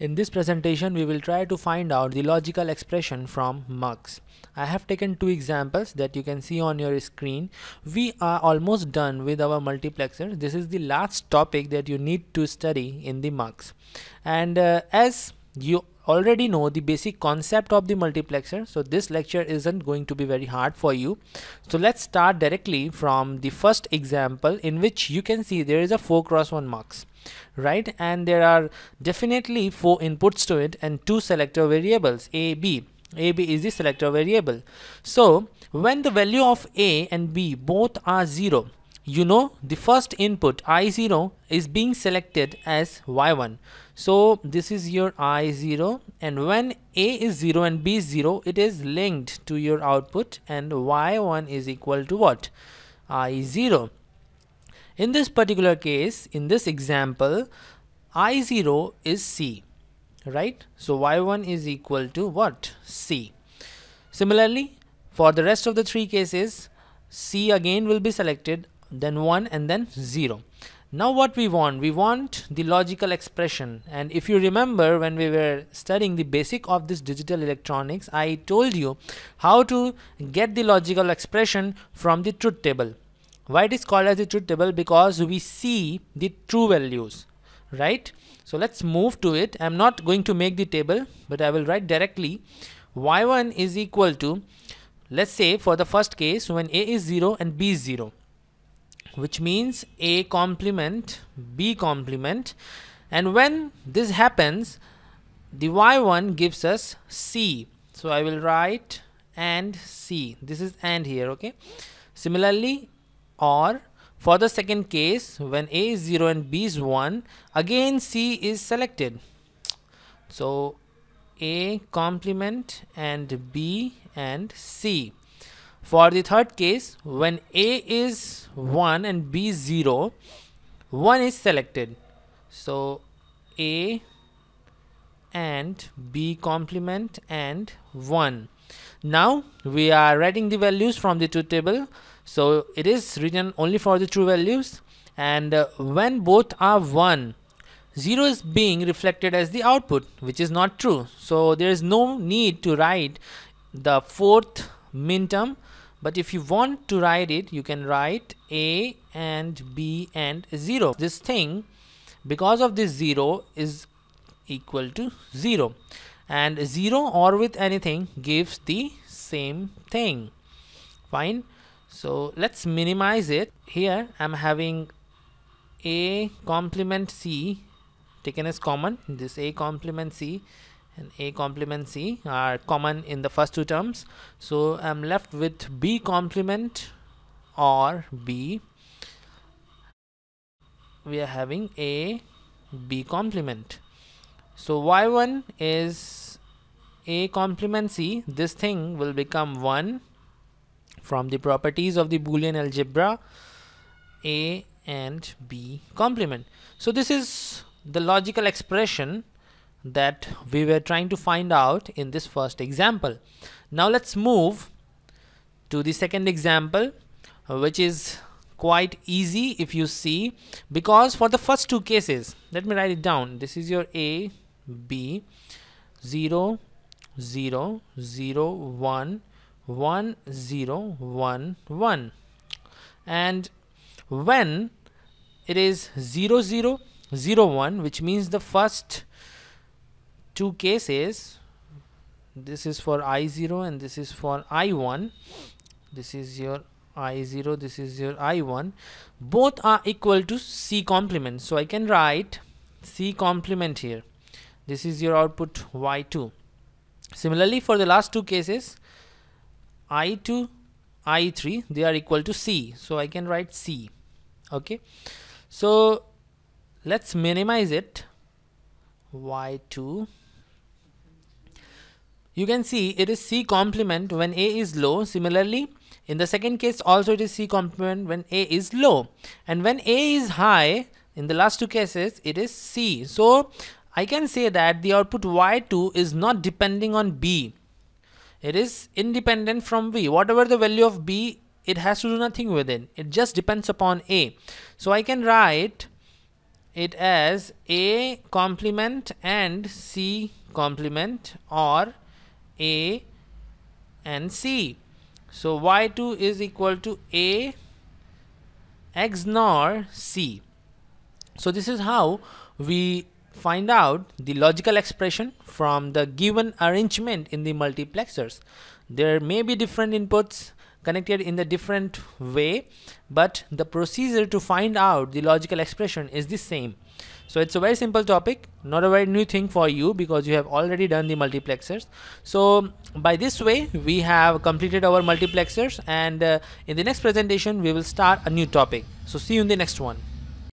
In this presentation, we will try to find out the logical expression from mux. I have taken two examples that you can see on your screen. We are almost done with our multiplexer. This is the last topic that you need to study in the mux. And uh, as you already know the basic concept of the multiplexer so this lecture isn't going to be very hard for you so let's start directly from the first example in which you can see there is a 4 cross 1 mux right? And there are definitely four inputs to it and two selector variables a b. A b is the selector variable. So when the value of a and b both are zero you know the first input i0 is being selected as y1 so this is your i0 and when a is 0 and b is 0 it is linked to your output and y1 is equal to what? I0 in this particular case, in this example, I0 is C, right? So Y1 is equal to what? C. Similarly, for the rest of the three cases, C again will be selected, then 1 and then 0. Now what we want? We want the logical expression and if you remember when we were studying the basic of this digital electronics, I told you how to get the logical expression from the truth table why it is called as the truth table? Because we see the true values right? So let's move to it. I'm not going to make the table but i will write directly. Y1 is equal to let's say for the first case when a is 0 and b is 0 which means a complement b complement. And when this happens the y1 gives us c. So i will write and c. This is and here okay? Similarly or for the second case when a is 0 and b is 1 again c is selected. So a complement and b and c. For the third case when a is 1 and b is 0 1 is selected. So a and b complement and 1 now we are writing the values from the truth table so it is written only for the true values and uh, when both are 1 0 is being reflected as the output which is not true. So there is no need to write the fourth min term but if you want to write it you can write a and b and 0 this thing because of this 0 is equal to 0 and 0 or with anything gives the same thing. Fine so let's minimize it. Here I'm having a complement C taken as common. This a complement C and a complement C are common in the first two terms. So I'm left with B complement or B. We are having a B complement. So y1 is a complement c. This thing will become 1 from the properties of the boolean algebra a and b complement. So this is the logical expression that we were trying to find out in this first example. Now let's move to the second example which is quite easy if you see because for the first two cases let me write it down. This is your a b 0 0 0 1 1 0 1 1 and when it is 0 0 0 1 which means the first two cases this is for i0 and this is for i1 this is your i0 this is your i1 both are equal to c complement. So i can write c complement here. This is your output y2 similarly for the last two cases i2 i3 they are equal to c. So i can write c. Okay. So let's minimize it. Y2 you can see it is c complement when a is low. Similarly in the second case also it is c complement when a is low. And when a is high in the last two cases it is c. So I can say that the output y2 is not depending on b. It is independent from b. Whatever the value of b, it has to do nothing with it. It just depends upon a. So I can write it as A complement and C complement or A and C. So y2 is equal to A XNOR C. So this is how we find out the logical expression from the given arrangement in the multiplexers. There may be different inputs connected in the different way but the procedure to find out the logical expression is the same. So it's a very simple topic, not a very new thing for you because you have already done the multiplexers. So by this way, we have completed our multiplexers and uh, in the next presentation, we will start a new topic. So see you in the next one.